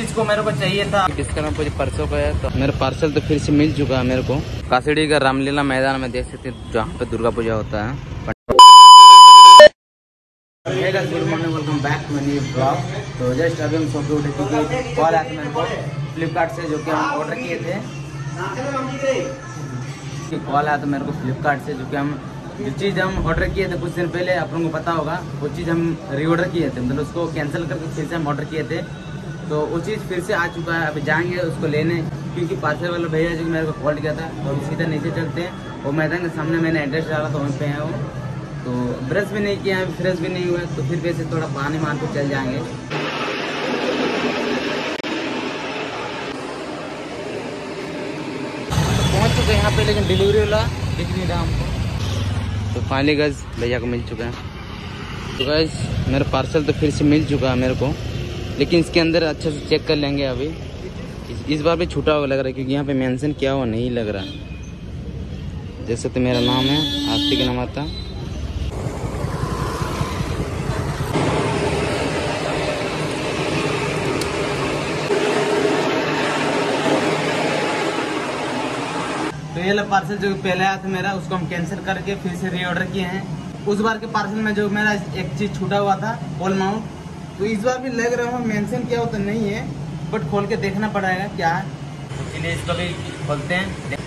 चीज़ को मेरे को चाहिए था। जिसका नाम? मुझे परसों का है तो मेरा पार्सल तो फिर से मिल चुका है मेरे को। कासीडी का रामलीला मैदान में देख सकते हैं जहाँ पे दुर्गा पूजा होता है। Good morning welcome back to blog तो जस्ट अभी हम सो के उठे क्योंकि कॉल आया था मेरे को फ्लिपकार्ट से जो कि हम ऑर्डर किए थे। कॉल आया था मेरे को फ्लिपकार्ट से जो कि हम जो चीज़ हम ऑर्डर किए थे कुछ दिन पहले आप लोगों को पता होगा वो चीज़ हम रीऑर्डर किए थे। मतलब उसको कैंसिल करके फिर से हम ऑर्डर किए थे। तो वो चीज़ फिर से आ चुका है, अभी जाएँगे उसको लेने, क्योंकि पार्सल वाला भैया जो मेरे को कॉल किया था तो हम सीधा नीचे चलते हैं, वो मैदान के सामने मैंने एड्रेस डाला था, वहीं पे है वो। तो ब्रश भी नहीं किया है फ्रेश भी नहीं हुआ तो फिर वैसे थोड़ा पानी मार के चल जाएँगे। पहुँच चुके यहाँ पे, लेकिन डिलीवरी वाला दिख नहीं रहा हमको। तो फाइनली गज भैया को मिल चुका है। तो गैस मेरा पार्सल तो फिर से मिल चुका है मेरे को। लेकिन इसके अंदर अच्छे से चेक कर लेंगे अभी। इस, इस बार भी छूटा हुआ लग रहा है क्योंकि यहाँ पे मेंशन किया हुआ नहीं लग रहा। जैसे तो मेरा नाम है आस्तिक नाम आता तो ये पार्सल जो पहले आया था मेरा उसको हम कैंसिल करके फिर से रीऑर्डर किए हैं। उस बार के पार्सल में जो मेरा एक चीज़ छूटा हुआ था पोल माउंट तो इस बार भी लग रहा है मेंशन किया हुआ तो नहीं है बट खोल के देखना पड़ेगा क्या तो चलिए इसको भी खोलते हैं।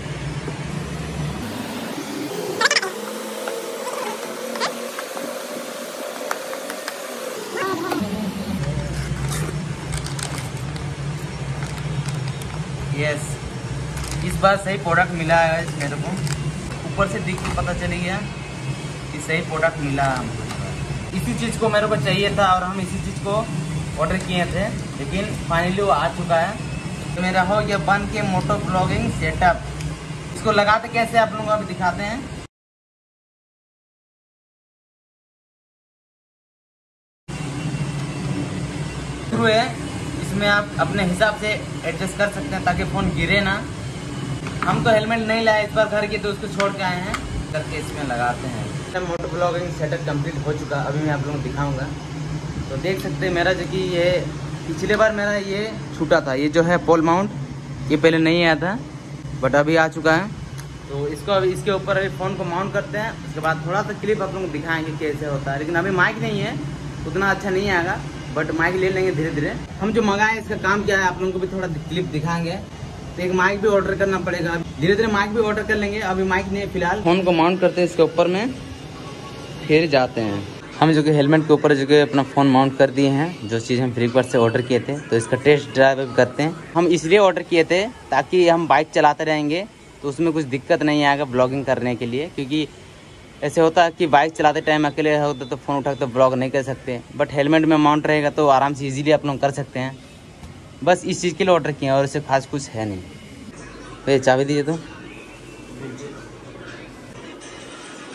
यस इस बार सही प्रोडक्ट मिला है मेरे को ऊपर से देख के पता चली गया कि सही प्रोडक्ट मिला। हमको इसी चीज़ को मेरे को चाहिए था और हम इसी चीज़ को ऑर्डर किए थे। लेकिन फाइनली वो आ चुका है। तो मेरा हो गया बन के मोटो ब्लॉगिंग सेटअप इसको लगाते कैसे आप लोगों को अभी दिखाते हैं? शुरू है इसमें आप अपने हिसाब से एडजस्ट कर सकते हैं ताकि फ़ोन गिरे ना। हम तो हेलमेट नहीं लाए, इस बार घर के तो उसको छोड़ के आए हैं। करके इसमें लगाते हैं। मोटर ब्लॉगिंग सेटअप कंप्लीट हो चुका अभी मैं आप लोगों को दिखाऊँगा। तो देख सकते हैं मेरा जो कि ये, पिछले बार मेरा ये छूटा था। ये जो है पोल माउंट ये पहले नहीं आया था बट अभी आ चुका है। तो इसको अभी, इसके ऊपर अभी फ़ोन को माउंट करते हैं। उसके बाद थोड़ा सा क्लिप आप लोगों को दिखाएँगे कैसे होता है। लेकिन अभी माइक नहीं है, उतना अच्छा नहीं आएगा बट माइक ले लेंगे धीरे धीरे हम जो मंगाए, इसका काम क्या है, आप लोगों को भी थोड़ा क्लिप दिखाएँगे। तो एक माइक भी ऑर्डर करना पड़ेगा। धीरे धीरे माइक भी ऑर्डर कर लेंगे। अभी माइक नहीं है फ़िलहाल। फ़ोन को माउंट करते हैं इसके ऊपर में। फिर जाते हैं। हम जो कि हेलमेट के ऊपर जो कि अपना फ़ोन माउंट कर दिए हैं, जो चीज़ हम फ्लिपकार्ट से ऑर्डर किए थे तो इसका टेस्ट ड्राइव करते हैं। हम इसलिए ऑर्डर किए थे ताकि हम बाइक चलाते रहेंगे तो उसमें कुछ दिक्कत नहीं आएगा ब्लॉगिंग करने के लिए, क्योंकि ऐसे होता है कि बाइक चलाते टाइम अकेले होते तो फ़ोन उठा तो ब्लॉग नहीं कर सकते। बट हेलमेट में माउंट रहेगा तो आराम से ईजिली लोग कर सकते हैं। बस इस चीज़ के लिए ऑर्डर किए हैं और इससे खास कुछ है नहीं। भैया चाबी दीजिए तो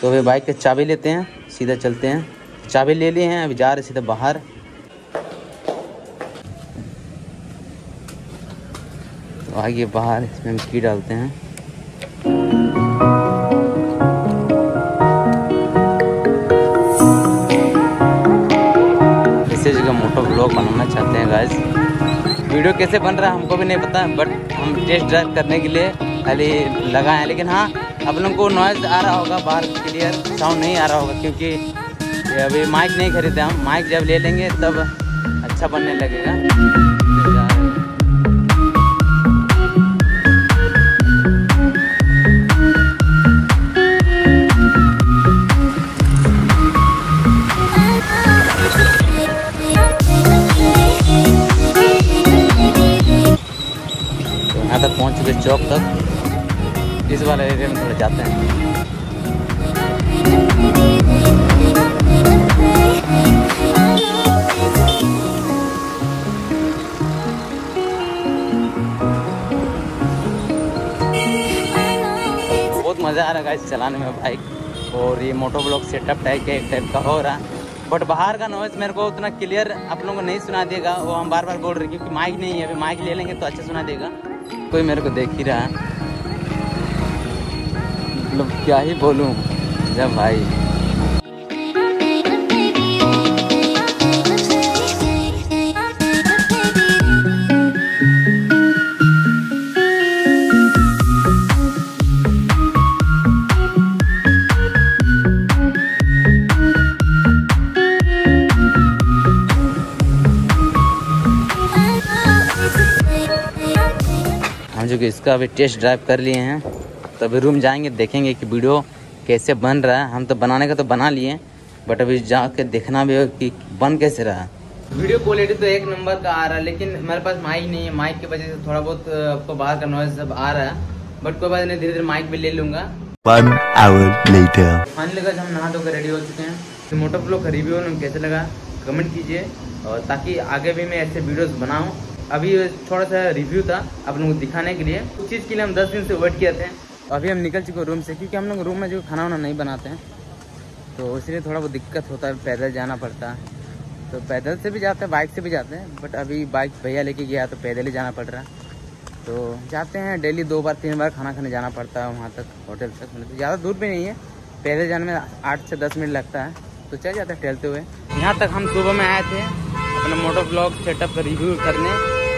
तो अभी बाइक के चाबी लेते हैं, सीधा चलते हैं। चाबी ले लिए हैं, अभी जा रहे सीधा बाहर। तो आगे बाहर इसमें की डालते हैं। इसी जगह मोटो ब्लॉग बनाना चाहते हैं गाइस वीडियो कैसे बन रहा है हमको भी नहीं पता बट हम टेस्ट ड्राइव करने के लिए खाली लगाए हैं, लेकिन हाँ आप लोगों को नॉइज़ आ रहा होगा, बाहर क्लियर साउंड नहीं आ रहा होगा, क्योंकि अभी माइक नहीं खरीदे हम। माइक जब ले लेंगे, तब अच्छा बनने लगेगा। तो यहाँ तक पहुँच चुके चौक तक। इस वाले एरिया में थोड़ा जाते हैं। बहुत मज़ा आ रहा है चलाने में बाइक और ये मोटो ब्लॉक सेटअप टाइप के एक टाइप का हो रहा। बट बाहर का नॉइज़ मेरे को उतना क्लियर आप लोगों को नहीं सुना देगा। वो हम बार बार बोल रहे क्योंकि माइक नहीं है, अभी माइक ले लेंगे तो अच्छा सुना देगा। कोई मेरे को देख ही रहा है। मतलब क्या ही बोलूँ? जब भाई। जो कि इसका अभी टेस्ट ड्राइव कर लिए हैं। तो अभी रूम जाएँगे देखेंगे कि वीडियो कैसे बन रहा है। हम तो बनाने का तो बना लिए बट अभी जाके देखना भी हो कि बन कैसे रहा वीडियो क्वालिटी तो एक नंबर का आ रहा है लेकिन हमारे पास माइक नहीं है। माइक की वजह से थोड़ा बहुत आपको बाहर का नॉइज़ सब आ रहा है बट कोई बात नहीं धीरे धीरे माइक भी ले लूँगा। One hour later. फाइनली हम नहा धोकर रेडी हो चुके हैं। तो मोटो ब्लॉग का रिव्यू कैसे लगा? कमेंट कीजिए और ताकि आगे भी मैं ऐसे वीडियोस बनाऊँ। अभी थोड़ा सा रिव्यू था आप लोगों को दिखाने के लिए। उस चीज़ के लिए हम दस दिन से वेट किए थे। अभी हम निकल चुके रूम से, क्योंकि हम लोग रूम में जो खाना वाना नहीं बनाते हैं तो इसलिए थोड़ा बहुत दिक्कत होता है, पैदल जाना पड़ता है। तो पैदल से भी जाते हैं बाइक से भी जाते हैं बट अभी बाइक भैया लेके गया तो पैदल ही जाना पड़ रहा है। तो जाते हैं डेली दो बार, तीन बार खाना खाने जाना पड़ता है वहाँ तक होटल तक। तो ज़्यादा दूर भी नहीं है, पैदल जाने में आठ से दस मिनट लगता है। तो चल जाते हैं टहलते हुए। यहाँ तक हम सुबह में आए थे, अपना मोटर ब्लॉग सेटअप का रिव्यू करने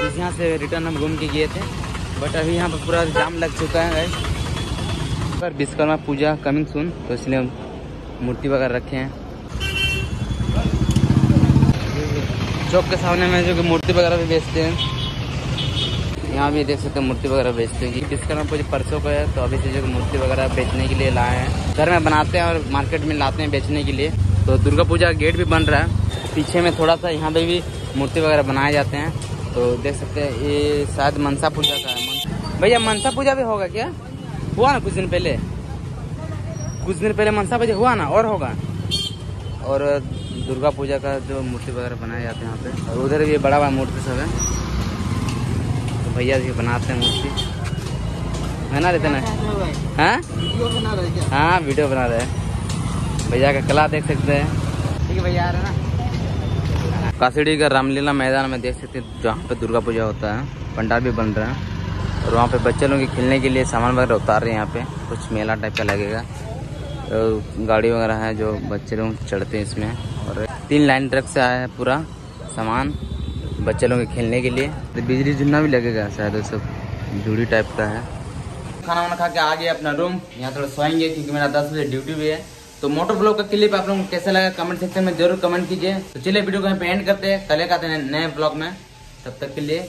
जिस यहाँ से रिटर्न हम घूम के गए थे। बट अभी यहाँ पर पूरा जाम लग चुका है पर विश्वकर्मा पूजा कमिंग सुन तो इसलिए हम मूर्ति वगैरह रखे हैं। चौक के सामने में जो कि मूर्ति वगैरह भी बेचते हैं। यहाँ भी देख सकते हैं मूर्ति वगैरह बेचते हैं। विश्वकर्मा पूजा परसों को है तो अभी से जो मूर्ति वगैरह बेचने के लिए लाए हैं। घर में बनाते हैं और मार्केट में लाते हैं बेचने के लिए। तो दुर्गा पूजा गेट भी बन रहा है। पीछे में थोड़ा सा यहाँ पे भी मूर्ति वगैरह बनाए जाते हैं। तो देख सकते हैं, ये शायद मनसा पूजा का है। भैया, मनसा पूजा भी होगा क्या? हुआ ना कुछ दिन पहले? कुछ दिन पहले मनसा पूजा हुआ ना, और होगा। और दुर्गा पूजा का जो मूर्ति वगैरह बनाए जाते हैं यहाँ पे, और उधर भी बड़ा बड़ा मूर्ति सब है। तो भैया जी बनाते हैं मूर्ति। बना देते ना हाँ? हाँ वीडियो बना रहे हैं। भैया का कला देख सकते हैं। ठीक है भैया, आ रहे ना? कासीडी का रामलीला मैदान में देख सकते हैं, जहाँ पे दुर्गा पूजा होता है। पंडाल भी बन रहा है। और वहाँ पे बच्चे लोगों के खेलने के लिए सामान वगैरह उतार रहे हैं यहाँ पे। कुछ मेला टाइप का लगेगा। तो गाड़ी वगैरह है जो बच्चे लोग चढ़ते हैं इसमें। और तीन लाइन ट्रक से आया है पूरा सामान बच्चे लोगों के खेलने के लिए। तो बिजली झुन्ना भी लगेगा शायद वो सब जूड़ी टाइप का है। खाना वाना खा के आ गए अपना रूम। यहाँ थोड़ा सोएँगे क्योंकि मेरा दस बजे ड्यूटी भी है। तो मोटर ब्लॉग का क्लिप आप लोगों को कैसा लगा कमेंट सेक्शन में ज़रूर कमेंट कीजिए। तो चलिए वीडियो को यहाँ पे एंड करते हैं। कल एक आते हैं नए ब्लॉग में। तब तक के लिए